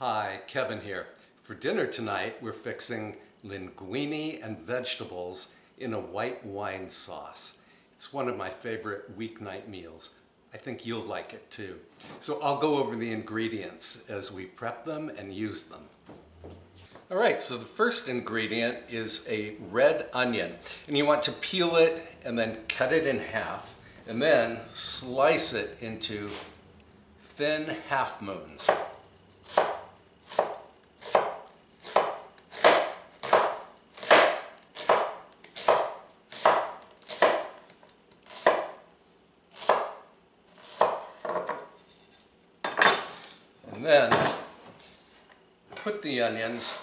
Hi, Kevin here. For dinner tonight, we're fixing linguine and vegetables in a white wine sauce. It's one of my favorite weeknight meals. I think you'll like it too. So I'll go over the ingredients as we prep them and use them. All right, so the first ingredient is a red onion. And you want to peel it and then cut it in half and then slice it into thin half moons. And then put the onions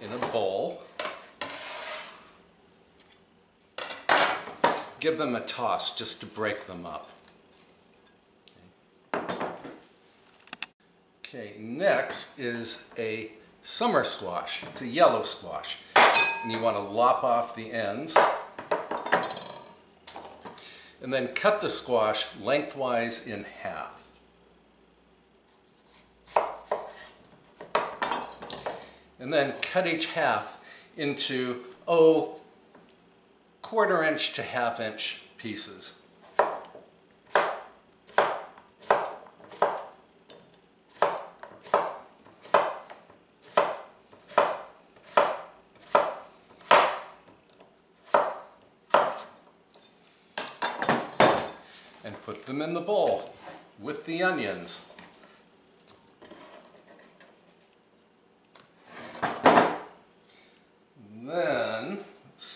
in a bowl. Give them a toss just to break them up. Okay, next is a summer squash. It's a yellow squash. And you want to lop off the ends. And then cut the squash lengthwise in half. And then cut each half into, oh, quarter inch to half inch pieces. And put them in the bowl with the onions.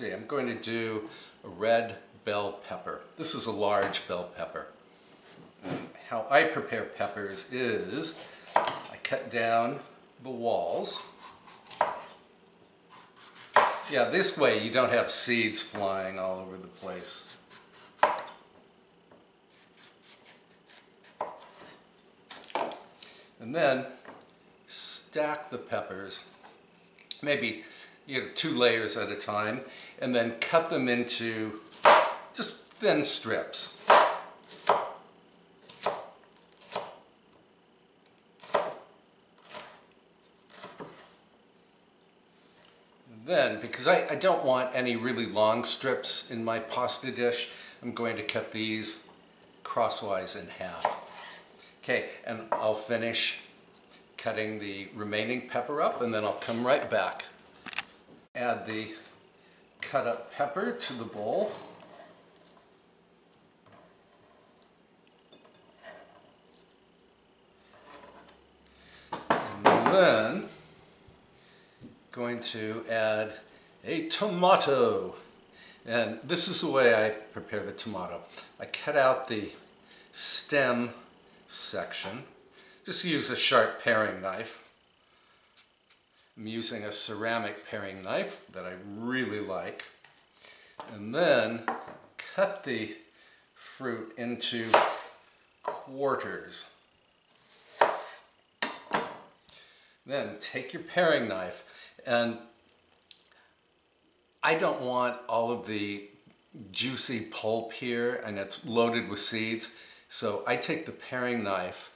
see, I'm going to do a red bell pepper. This is a large bell pepper. How I prepare peppers is I cut down the walls. Yeah, this way you don't have seeds flying all over the place. And then stack the peppers, maybe you know, two layers at a time, and then cut them into just thin strips. then, because I, I, don't want any really long strips in my pasta dish, I'm going to cut these crosswise in half. Okay, and I'll finish cutting the remaining pepper up and then I'll come right back. Add the cut up pepper to the bowl. And then going to add a tomato. And this is the way I prepare the tomato. I cut out the stem section. Just use a sharp paring knife. I'm using a ceramic paring knife that I really like. And then cut the fruit into quarters. Then take your paring knife and I don't want all of the juicy pulp here and it's loaded with seeds. So I take the paring knife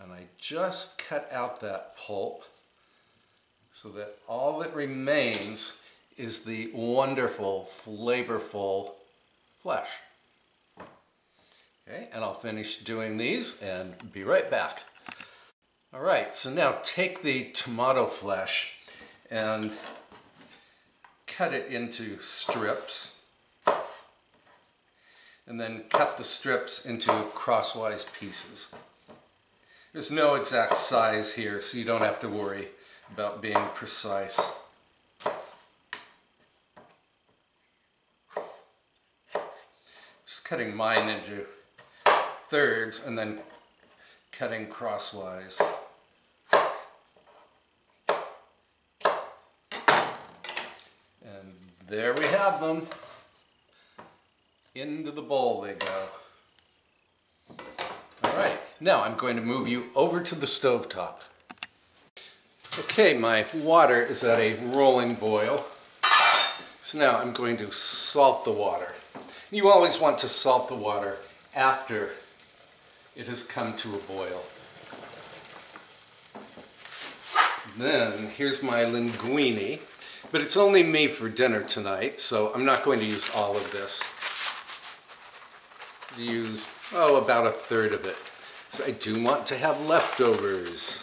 and I just cut out that pulp so that all that remains is the wonderful, flavorful flesh. Okay, and I'll finish doing these and be right back. All right, so now take the tomato flesh and cut it into strips and then cut the strips into crosswise pieces. There's no exact size here, so you don't have to worry about being precise. Just cutting mine into thirds and then cutting crosswise. And there we have them. Into the bowl they go. Now I'm going to move you over to the stove top. Okay, my water is at a rolling boil. So now I'm going to salt the water. You always want to salt the water after it has come to a boil. Then here's my linguine, but it's only me for dinner tonight, so I'm not going to use all of this. Use, oh, about a third of it. So I do want to have leftovers.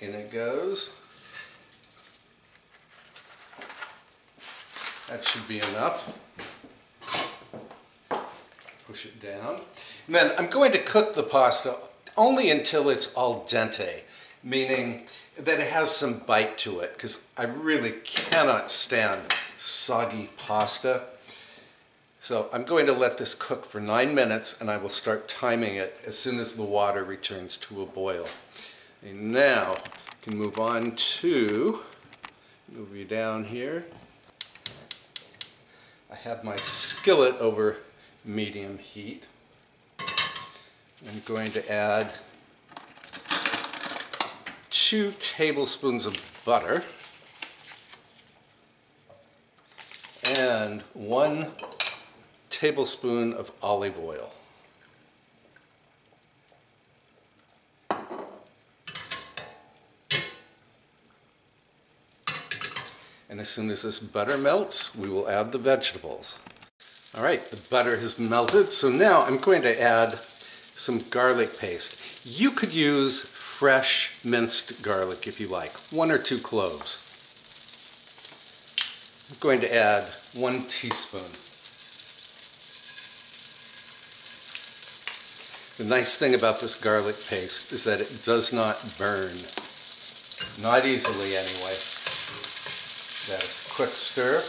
In it goes. That should be enough. Push it down. And then I'm going to cook the pasta only until it's al dente, meaning that it has some bite to it, because I really cannot stand soggy pasta. So I'm going to let this cook for nine minutes and I will start timing it as soon as the water returns to a boil. And now I can move on to, move you down here. I have my skillet over medium heat. I'm going to add two tablespoons of butter and one tablespoon of olive oil. And as soon as this butter melts, we will add the vegetables. All right, the butter has melted, so now I'm going to add some garlic paste. You could use fresh minced garlic if you like, one or two cloves. I'm going to add one teaspoon. The nice thing about this garlic paste is that it does not burn. Not easily anyway. That's a quick stir.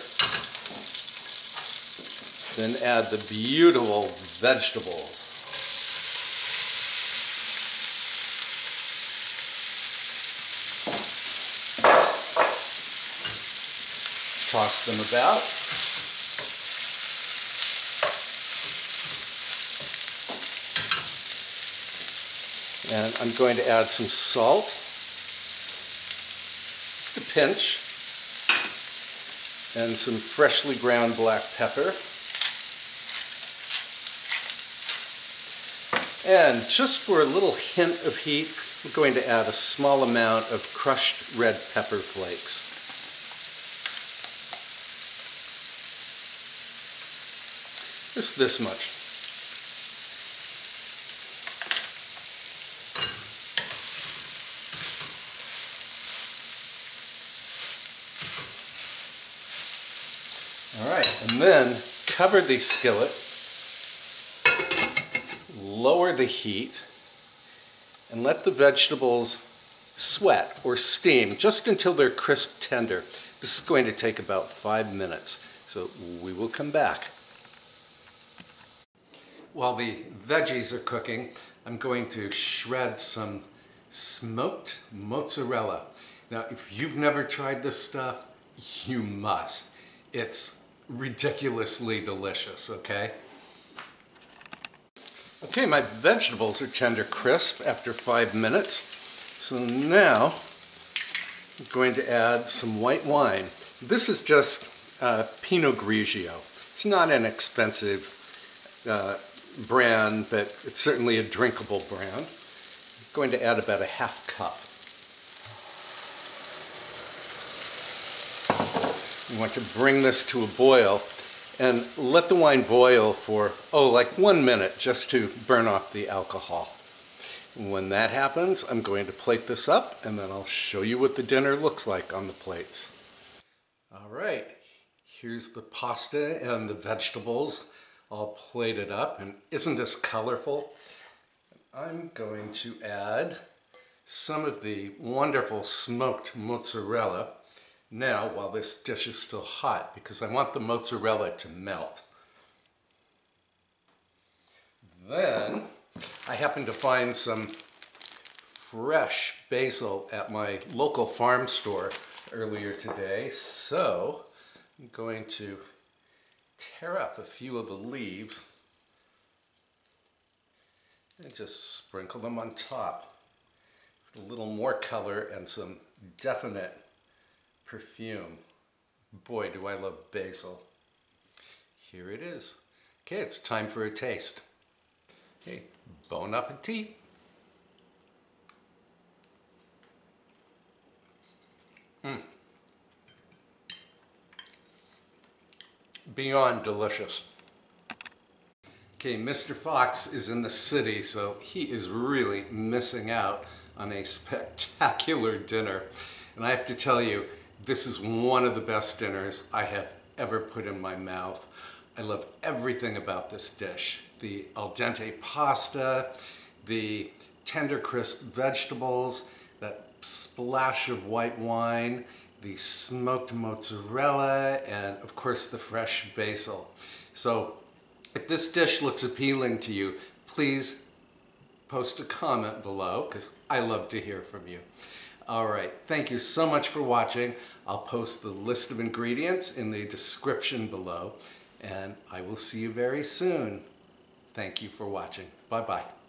Then add the beautiful vegetables. Toss them about. And I'm going to add some salt, just a pinch, and some freshly ground black pepper. And just for a little hint of heat, I'm going to add a small amount of crushed red pepper flakes. Just this much. All right, and then cover the skillet, lower the heat, and let the vegetables sweat or steam just until they're crisp tender. This is going to take about five minutes, so we will come back. While the veggies are cooking, I'm going to shred some smoked mozzarella. Now, if you've never tried this stuff, you must. It's ridiculously delicious, okay? Okay, my vegetables are tender crisp after five minutes. So now I'm going to add some white wine. This is just uh, Pinot Grigio. It's not an expensive uh, brand, but it's certainly a drinkable brand. I'm going to add about a half cup. You want to bring this to a boil and let the wine boil for, oh, like one minute just to burn off the alcohol. When that happens, I'm going to plate this up and then I'll show you what the dinner looks like on the plates. All right, here's the pasta and the vegetables all plated up. And isn't this colorful? I'm going to add some of the wonderful smoked mozzarella now while this dish is still hot because I want the mozzarella to melt. Then I happen to find some fresh basil at my local farm store earlier today, so I'm going to tear up a few of the leaves and just sprinkle them on top. A little more color and some definite perfume. Boy, do I love basil. Here it is. Okay, it's time for a taste. Okay, bon appetit. Mm. Beyond delicious. Okay, Mr. Fox is in the city, so he is really missing out on a spectacular dinner. And I have to tell you, this is one of the best dinners I have ever put in my mouth. I love everything about this dish. The al dente pasta, the tender crisp vegetables, that splash of white wine, the smoked mozzarella, and of course the fresh basil. So if this dish looks appealing to you, please post a comment below because I love to hear from you. All right, thank you so much for watching. I'll post the list of ingredients in the description below and I will see you very soon. Thank you for watching. Bye-bye.